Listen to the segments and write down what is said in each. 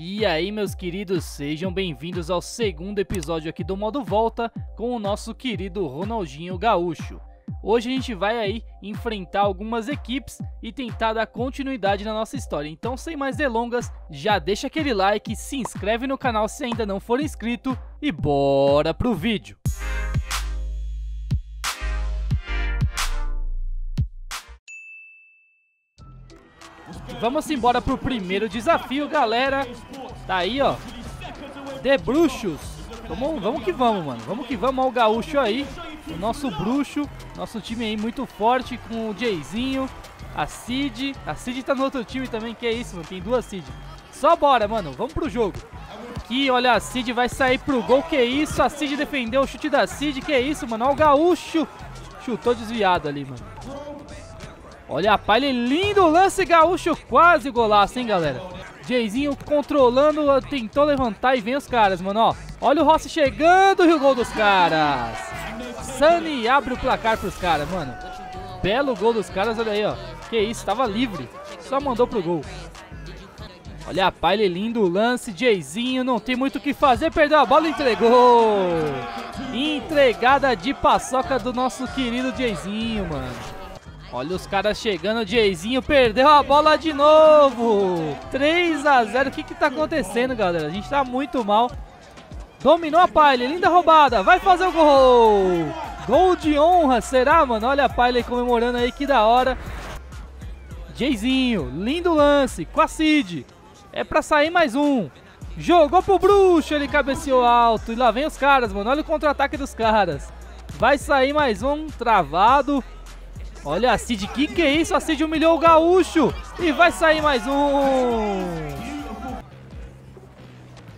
E aí, meus queridos, sejam bem-vindos ao segundo episódio aqui do Modo Volta com o nosso querido Ronaldinho Gaúcho. Hoje a gente vai aí enfrentar algumas equipes e tentar dar continuidade na nossa história. Então, sem mais delongas, já deixa aquele like, se inscreve no canal se ainda não for inscrito e bora pro vídeo. Vamos embora pro primeiro desafio, galera. Tá aí, ó. De bruxos. Vamos, vamos que vamos, mano. Vamos que vamos ao gaúcho aí. O nosso bruxo. Nosso time aí muito forte com o Jayzinho. A Cid. A Cid tá no outro time também. Que é isso, mano. Tem duas Cid. Só bora, mano. Vamos pro jogo. Aqui, olha, a Cid vai sair pro gol. Que isso? A Cid defendeu o chute da Cid. Que isso, mano. Olha o gaúcho. Chutou desviado ali, mano. Olha a palha, lindo lance gaúcho, quase golaço, hein, galera. Jayzinho controlando, tentou levantar e vem os caras, mano, ó. Olha o Rossi chegando e o gol dos caras. Sunny abre o placar pros caras, mano. Belo gol dos caras, olha aí, ó. Que isso, tava livre. Só mandou pro gol. Olha a palha, lindo lance, Jayzinho, não tem muito o que fazer, perdeu a bola entregou. Entregada de paçoca do nosso querido Jayzinho, mano. Olha os caras chegando, o Jayzinho perdeu a bola de novo. 3 a 0 o que que tá acontecendo, galera? A gente tá muito mal. Dominou a Piley, linda roubada, vai fazer o gol. Gol de honra, será, mano? Olha a Piley comemorando aí, que da hora. Jayzinho, lindo lance, com a Cid. É pra sair mais um. Jogou pro bruxo, ele cabeceou alto. E lá vem os caras, mano. Olha o contra-ataque dos caras. Vai sair mais um, travado. Olha a Cid, que que é isso? A Cid humilhou o gaúcho. E vai sair mais um.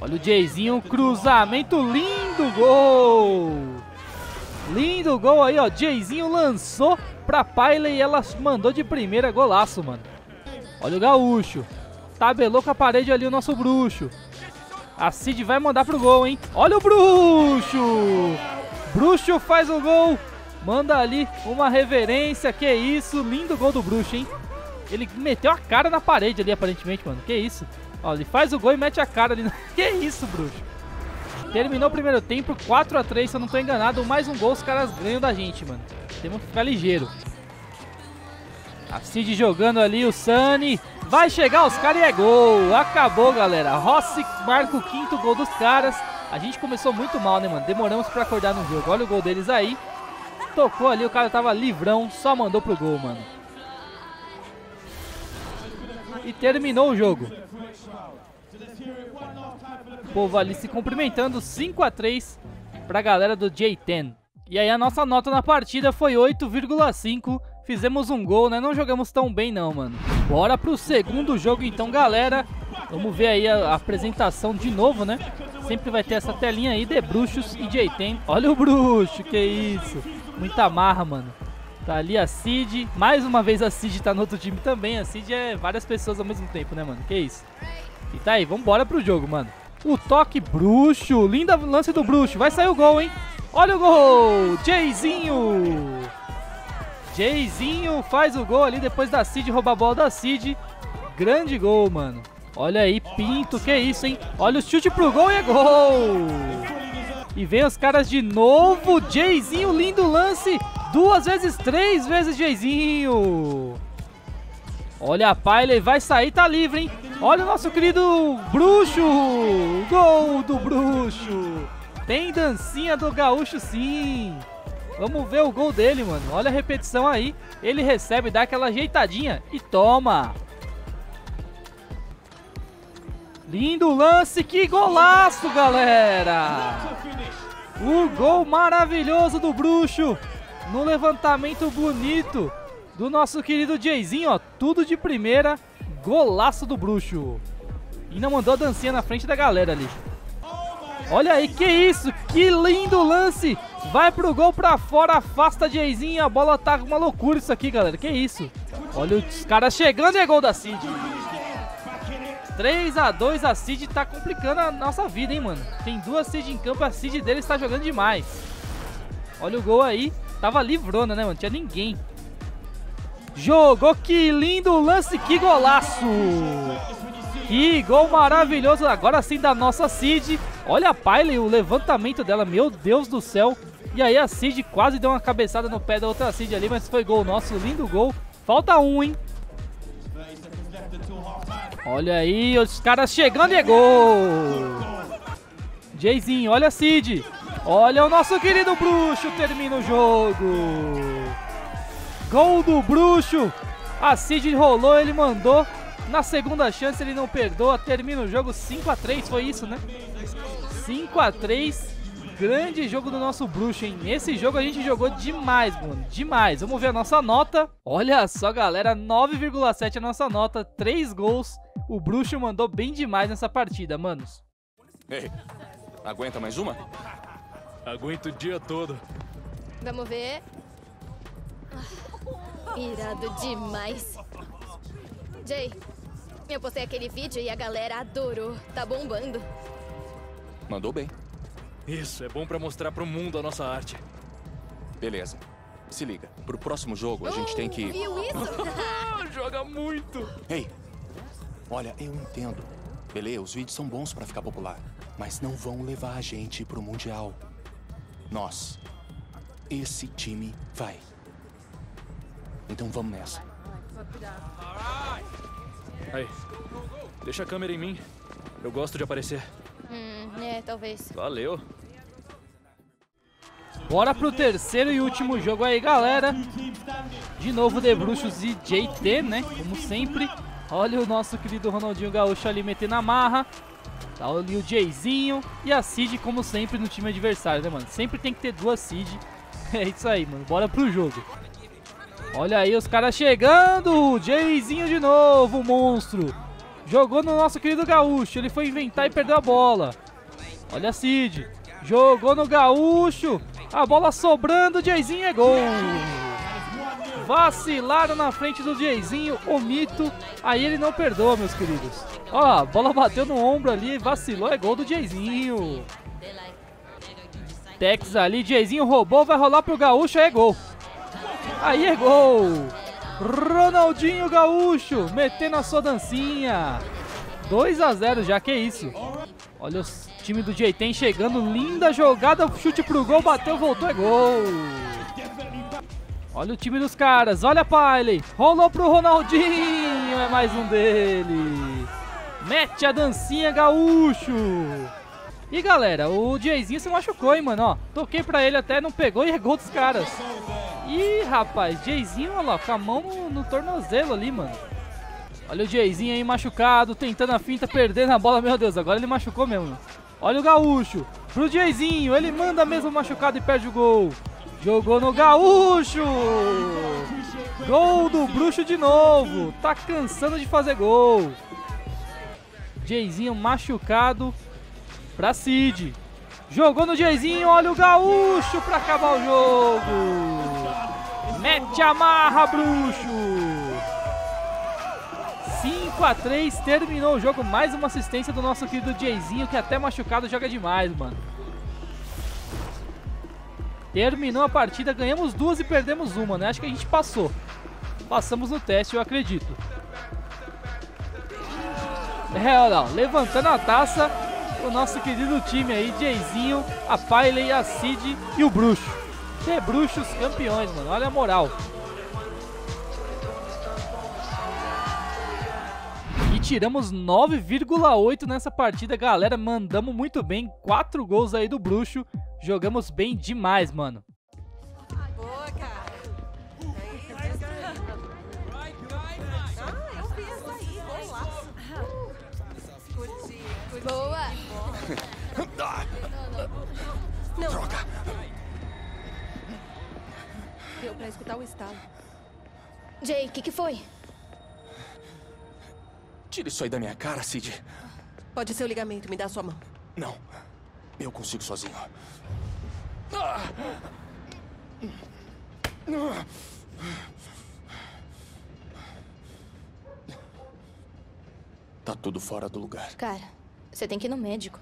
Olha o Jayzinho, cruzamento, lindo gol. Lindo gol aí, ó. Jayzinho lançou pra Piley e ela mandou de primeira golaço, mano. Olha o gaúcho. Tabelou com a parede ali o nosso bruxo. A Cid vai mandar pro gol, hein? Olha o bruxo. Bruxo faz o gol. Manda ali uma reverência, que isso, lindo gol do Bruxo, hein? Ele meteu a cara na parede ali, aparentemente, mano. Que isso? Ó, ele faz o gol e mete a cara ali. que isso, Bruxo? Terminou o primeiro tempo, 4x3, se eu não tô enganado. Mais um gol, os caras ganham da gente, mano. Temos que ficar ligeiro. A Cid jogando ali, o Sunny. Vai chegar os caras e é gol. Acabou, galera. Rossi marca o quinto gol dos caras. A gente começou muito mal, né, mano? Demoramos pra acordar no jogo. Olha o gol deles aí. Tocou ali, o cara tava livrão, só mandou pro gol, mano. E terminou o jogo. O povo ali se cumprimentando, 5 a 3 pra galera do J10. E aí a nossa nota na partida foi 8,5. Fizemos um gol, né? Não jogamos tão bem não, mano. Bora pro segundo jogo então, galera. Vamos ver aí a, apresentação de novo, né? Sempre vai ter essa telinha aí de bruxos e J10. Olha o bruxo, que isso. Muita marra, mano. Tá ali a Cid. Mais uma vez a Cid tá no outro time também. A Cid é várias pessoas ao mesmo tempo, né, mano? Que isso. E tá aí, vambora pro jogo, mano. O toque bruxo. Linda lance do bruxo. Vai sair o gol, hein? Olha o gol! Jayzinho! Jayzinho faz o gol ali depois da Cid roubar a bola da Cid. Grande gol, mano. Olha aí, Pinto, que isso, hein? Olha o chute pro gol e é gol! E vem os caras de novo. Jayzinho, lindo lance. Duas vezes, três vezes Jayzinho. Olha a Piley, vai sair, tá livre, hein? Olha o nosso querido Bruxo. Gol do Bruxo. Tem dancinha do Gaúcho, sim. Vamos ver o gol dele, mano. Olha a repetição aí. Ele recebe, dá aquela ajeitadinha e toma. Lindo lance, que golaço, galera! O gol maravilhoso do Bruxo no levantamento bonito do nosso querido Jayzinho, ó, tudo de primeira, golaço do Bruxo. E não mandou a dancinha na frente da galera ali. Olha aí, que isso, que lindo lance! Vai pro gol pra fora, afasta Jayzinho, a bola tá uma loucura isso aqui, galera, que isso. Olha os caras chegando e é gol da Cid. 3 a 2 a Cid tá complicando a nossa vida, hein, mano. Tem duas Cid em campo, a Cid dele está jogando demais. Olha o gol aí. Tava livrona, né, mano? Tinha ninguém. Jogou, que lindo lance, que golaço! Que gol maravilhoso, agora sim da nossa Cid. Olha a Piley, o levantamento dela, meu Deus do céu. E aí a Cid quase deu uma cabeçada no pé da outra Cid ali, mas foi gol nosso, lindo gol. Falta um, hein? Olha aí, os caras chegando e é gol! Jayzinho, olha Cid. Olha o nosso querido Bruxo, termina o jogo. Gol do Bruxo. A Cid rolou, ele mandou. Na segunda chance ele não perdoa, termina o jogo 5 a 3 foi isso, né? 5 a 3 grande jogo do nosso bruxo, hein? Nesse jogo a gente jogou demais, mano. Demais. Vamos ver a nossa nota. Olha só, galera. 9,7 a nossa nota. 3 gols. O bruxo mandou bem demais nessa partida, manos. Ei, aguenta mais uma? Aguento o dia todo. Vamos ver. Ah, irado demais. Jay, eu postei aquele vídeo e a galera adorou. Tá bombando. Mandou bem. Isso, é bom pra mostrar pro mundo a nossa arte. Beleza. Se liga, pro próximo jogo a gente tem que... Viu isso? Joga muito! Ei, olha, eu entendo. Beleza, os vídeos são bons pra ficar popular, mas não vão levar a gente pro Mundial. Nós, esse time vai. Então vamos nessa. Aí, deixa a câmera em mim. Eu gosto de aparecer. hum, é, talvez. Valeu. Bora pro terceiro e último jogo aí, galera. De novo, The Bruxos e JT, né? Como sempre. Olha o nosso querido Ronaldinho Gaúcho ali metendo a marra. Tá ali o Jayzinho e a Cid, como sempre, no time adversário, né, mano? Sempre tem que ter duas Cid. É isso aí, mano. Bora pro jogo. Olha aí os caras chegando. Jayzinho de novo, monstro. Jogou no nosso querido Gaúcho. Ele foi inventar e perdeu a bola. Olha a Cid. Jogou no Gaúcho. A bola sobrando. Jayzinho é gol. Vacilaram na frente do Jayzinho. O mito. Aí ele não perdoa, meus queridos. Ó, a bola bateu no ombro ali. Vacilou. É gol do Jayzinho. Tex ali. Jayzinho roubou. Vai rolar pro Gaúcho. É gol. Aí é gol. Ronaldinho Gaúcho metendo a sua dancinha. 2 a 0 já, que isso. Olha o time do Jeitem chegando, linda jogada, chute pro gol, bateu, voltou, é gol. Olha o time dos caras, olha a Piley, rolou pro Ronaldinho, é mais um dele. Mete a dancinha, Gaúcho. E galera, o Jayzinho se machucou, hein, mano, ó. Toquei pra ele até, não pegou e é gol dos caras. Ih, rapaz, Jayzinho, olha lá, com a mão no, no tornozelo ali, mano. Olha o Jayzinho aí machucado, tentando a finta, perdendo a bola. Meu Deus, agora ele machucou mesmo. Olha o Gaúcho, pro Jayzinho, ele manda mesmo machucado e perde o gol. Jogou no Gaúcho. Gol do Bruxo de novo. Tá cansando de fazer gol. Jayzinho machucado pra Cid. Jogou no Jayzinho, olha o Gaúcho pra acabar o jogo. Mete a marra, Bruxo. 5 a 3 terminou o jogo. Mais uma assistência do nosso querido Jayzinho, que até machucado joga demais, mano. Terminou a partida, ganhamos duas e perdemos uma, né? Acho que a gente passou. Passamos no teste, eu acredito. É, olha lá, levantando a taça, o nosso querido time aí, Jayzinho, a Piley, a Cid e o Bruxo. Que bruxos campeões, mano. Olha a moral. Tiramos 9,8 nessa partida, galera. Mandamos muito bem. Quatro gols aí do Bruxo. Jogamos bem demais, mano. Boa, cara. Boa. Não. Droga. Deu pra escutar o estalo. Jay, o que, que foi? Tira isso aí da minha cara, Cid. Pode ser o ligamento. Me dá a sua mão. Não, eu consigo sozinho. Tá tudo fora do lugar. Cara, você tem que ir no médico.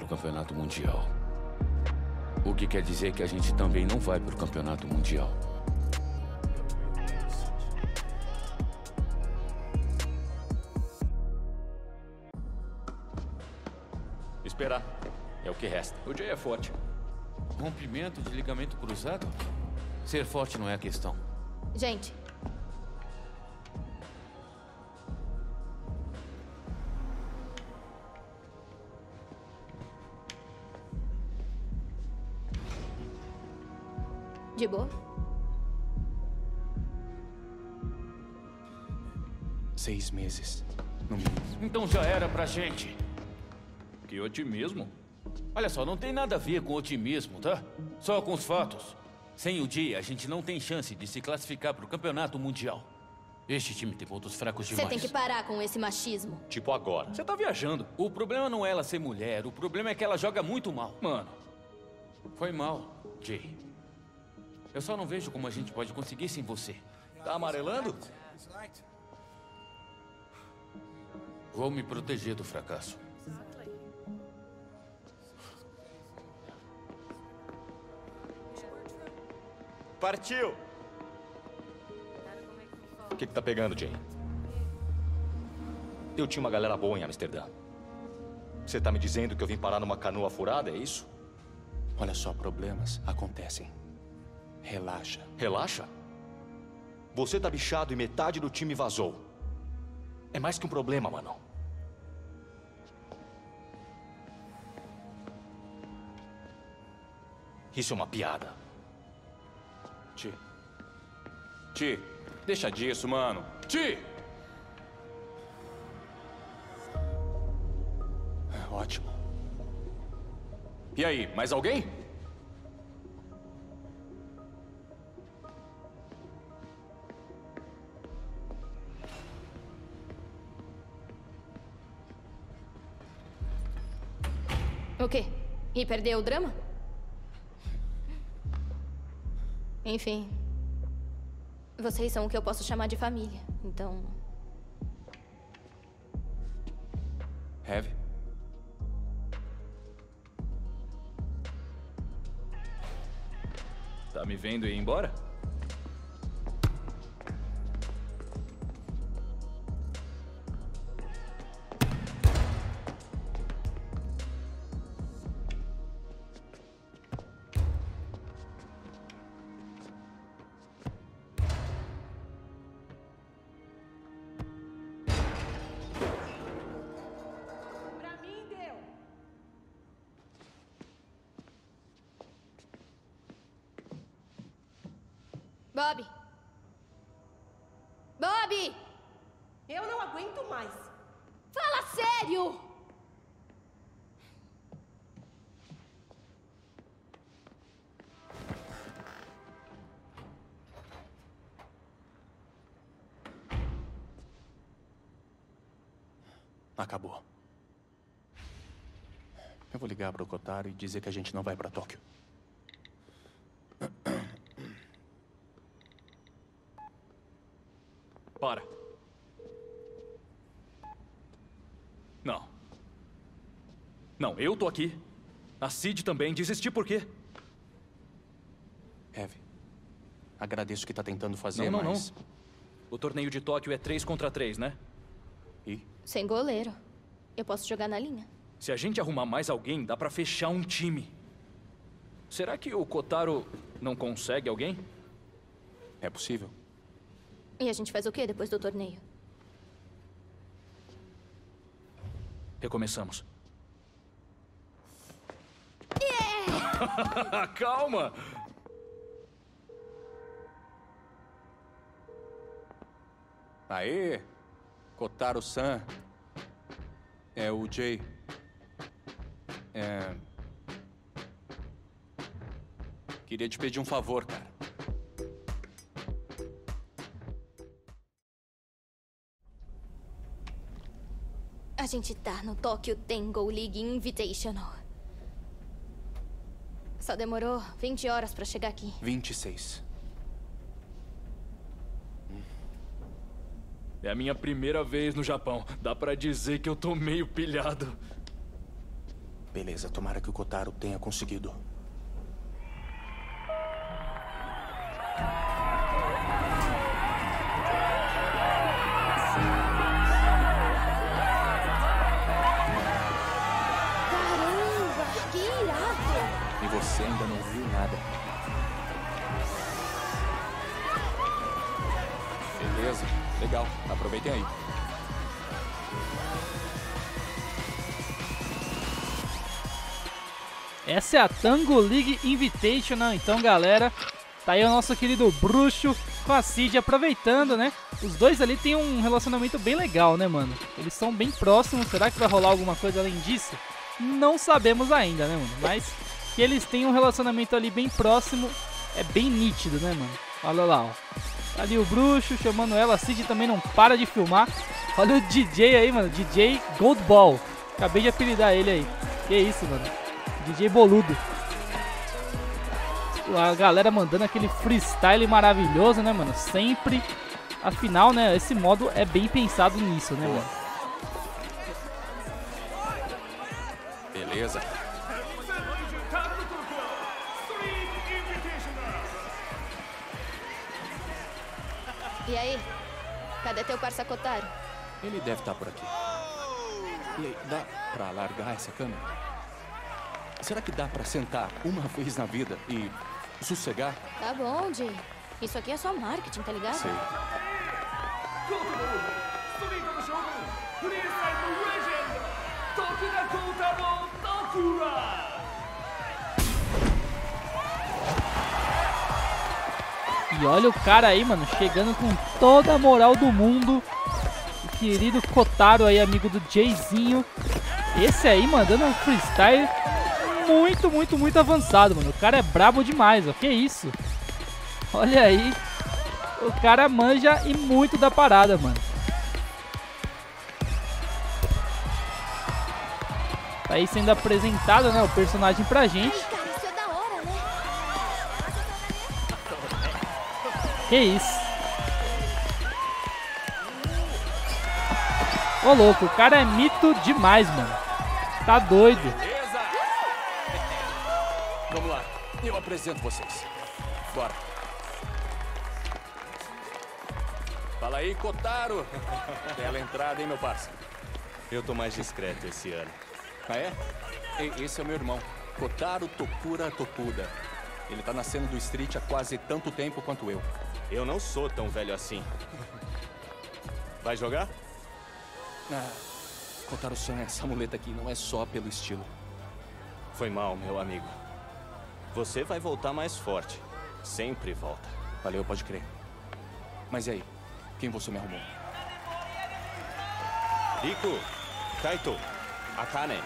Ir pro campeonato mundial. O que quer dizer que a gente também não vai pro campeonato mundial. Esperar. É o que resta. O Jay é forte. Rompimento de ligamento cruzado? Ser forte não é a questão. Gente, de boa? Seis meses, no mínimo. Então já era pra gente. Que otimismo. Olha só, não tem nada a ver com otimismo, tá? Só com os fatos. Sem o dia, a gente não tem chance de se classificar pro campeonato mundial. Este time tem pontos fracos Você demais. tem que parar com esse machismo. Tipo agora. Você tá viajando. O problema não é ela ser mulher, o problema é que ela joga muito mal. Mano, Foi mal, Jay. Eu só não vejo como a gente pode conseguir sem você. tá amarelando? Vou me proteger do fracasso. Partiu! O que, que tá pegando, Jay? Eu tinha uma galera boa em Amsterdã. Você tá me dizendo que eu vim parar numa canoa furada, é isso? Olha só, problemas acontecem. Relaxa. Relaxa. Você tá bichado e metade do time vazou. É mais que um problema, mano. Isso é uma piada. Ti. Ti, deixa disso, mano. Ti! Ótimo. E aí, mais alguém? Quê? E perdeu o drama? Enfim. Vocês são o que eu posso chamar de família. Então. Heavy? Tá me vendo ir embora? Bob! Bob! Eu não aguento mais. Fala sério! Acabou. Eu vou ligar pro Kotaro e dizer que a gente não vai pra Tóquio. Para. Não. Não, eu tô aqui. A Cid também. Desistir por quê? Heavy. Agradeço o que tá tentando fazer, Não, não, mas... não. O torneio de Tóquio é 3 contra 3, né? E? Sem goleiro. Eu posso jogar na linha. Se a gente arrumar mais alguém, dá pra fechar um time. Será que o Kotaro não consegue alguém? É possível? E a gente faz o quê depois do torneio? Recomeçamos. Calma! Aê! Kotaro-san. É o Jay. É... Queria te pedir um favor, cara. A gente tá no Tokyo Tengo League Invitational. Só demorou 20 horas pra chegar aqui. 26. É a minha primeira vez no Japão. Dá pra dizer que eu tô meio pilhado. Beleza, tomara que o Kotaro tenha conseguido. Você ainda não viu nada. Beleza, legal. Aproveitem aí. Essa é a Tango League Invitational, então galera, tá aí o nosso querido Bruxo com a Cid aproveitando, né? Os dois ali têm um relacionamento bem legal, né, mano? Eles são bem próximos, será que vai rolar alguma coisa além disso? Não sabemos ainda, né, mano? Mas que eles têm um relacionamento ali bem próximo é bem nítido, né, mano? Olha lá, ó. Tá ali o Bruxo chamando ela, a Cid também não para de filmar. Olha o DJ aí, mano, DJ Goldball. Acabei de apelidar ele aí. Que isso, mano. DJ Boludo. A galera mandando aquele freestyle maravilhoso, né, mano? Sempre. Afinal, né, esse modo é bem pensado nisso, né, mano? Beleza. E aí? Cadê teu parça Kotaro? Ele deve estar por aqui. E aí, dá pra largar essa câmera? Será que dá pra sentar uma vez na vida e sossegar? Tá bom, Jay. Isso aqui é só marketing, tá ligado? Sei. E olha o cara aí, mano, chegando com toda a moral do mundo. O querido Kotaro aí, amigo do Jayzinho. Esse aí mandando um freestyle muito, muito, muito avançado, mano. O cara é brabo demais, ó. Que isso? Olha aí. O cara manja e muito da parada, mano. Tá aí sendo apresentado, né, o personagem pra gente. Que isso? Ô louco, o cara é mito demais, mano. Tá doido. Beleza! Vamos lá, eu apresento vocês. Bora. Fala aí, Kotaro. Bela entrada, hein, meu parceiro? Eu tô mais discreto esse ano. Ah, é? Esse é o meu irmão, Kotaro Tokura Tokuda. Ele tá nascendo do street há quase tanto tempo quanto eu. Eu não sou tão velho assim. Vai jogar? Ah, Kotaro-san, essa muleta aqui não é só pelo estilo. Foi mal, meu amigo. Você vai voltar mais forte. Sempre volta. Valeu, pode crer. Mas e aí? Quem você me arrumou? Rico, Kaito, Akane.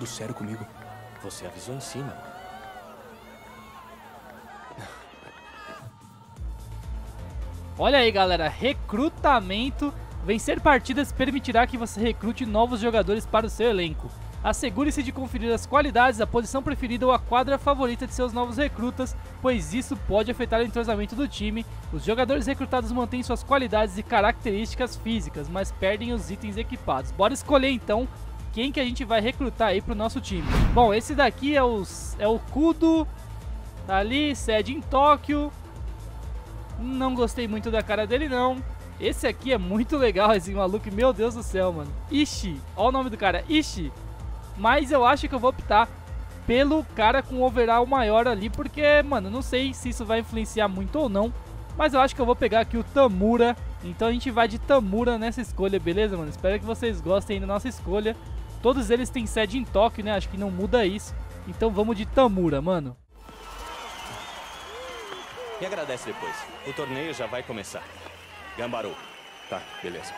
Falando sério comigo? Você avisou em cima. Olha aí, galera, recrutamento. Vencer partidas permitirá que você recrute novos jogadores para o seu elenco. Assegure-se de conferir as qualidades, a posição preferida ou a quadra favorita de seus novos recrutas, pois isso pode afetar o entrosamento do time. Os jogadores recrutados mantêm suas qualidades e características físicas, mas perdem os itens equipados. Bora escolher então quem que a gente vai recrutar aí pro nosso time. Bom, esse daqui é o, é o Kudo, tá ali, sede em Tóquio. Não gostei muito da cara dele, não. Esse aqui é muito legal, esse maluco. Meu Deus do céu, mano. Ishi. Olha o nome do cara. Ishi. Mas eu acho que eu vou optar pelo cara com overall maior ali. Porque, mano, não sei se isso vai influenciar muito ou não. Mas eu acho que eu vou pegar aqui o Tamura. Então a gente vai de Tamura nessa escolha, beleza, mano? Espero que vocês gostem da nossa escolha. Todos eles têm sede em Tóquio, né? Acho que não muda isso. Então vamos de Tamura, mano. Me agradece depois. O torneio já vai começar. Gambaru. Tá, beleza.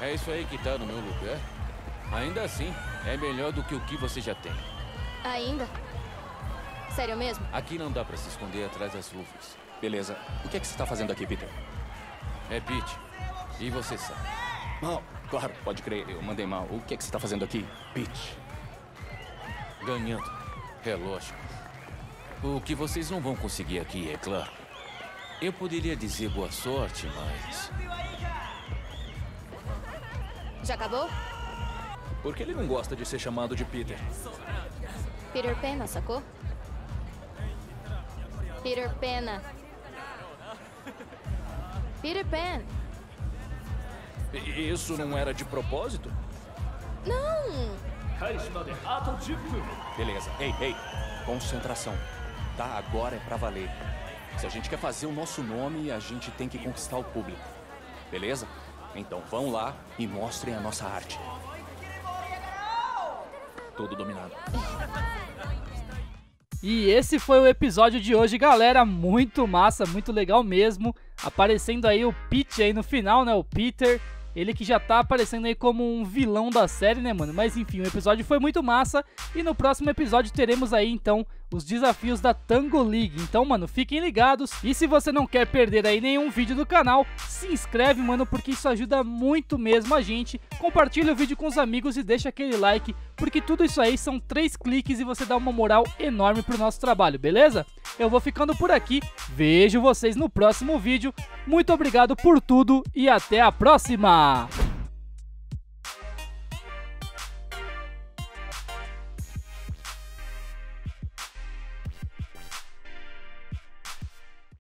É isso aí que tá no meu lugar. Ainda assim, é melhor do que o que você já tem. Ainda? Sério mesmo? Aqui não dá pra se esconder atrás das luvas. Beleza. O que é que você tá fazendo aqui, Peter? É Pete. E você sabe. Mal, claro, pode crer, eu mandei mal. O que é que você tá fazendo aqui, Pete? Ganhando. É lógico. O que vocês não vão conseguir aqui, é claro. Eu poderia dizer boa sorte, mas. Já acabou? Porque ele não gosta de ser chamado de Peter. Peter Pena, sacou? Peter Pena. Peter Pan. Isso não era de propósito? Não! Beleza. Ei, ei. Concentração. Tá, agora é pra valer. Se a gente quer fazer o nosso nome, a gente tem que conquistar o público. Beleza? Então vão lá e mostrem a nossa arte. Tudo dominado. E esse foi o episódio de hoje, galera. Muito massa, muito legal mesmo. Aparecendo aí o Pete aí no final, né? O Peter. Ele que já tá aparecendo aí como um vilão da série, né, mano? Mas enfim, o episódio foi muito massa. E no próximo episódio teremos aí, então, os desafios da Tango League. Então, mano, fiquem ligados. E se você não quer perder aí nenhum vídeo do canal, se inscreve, mano, porque isso ajuda muito mesmo a gente. Compartilha o vídeo com os amigos e deixa aquele like, porque tudo isso aí são três cliques e você dá uma moral enorme pro nosso trabalho, beleza? Eu vou ficando por aqui. Vejo vocês no próximo vídeo. Muito obrigado por tudo e até a próxima!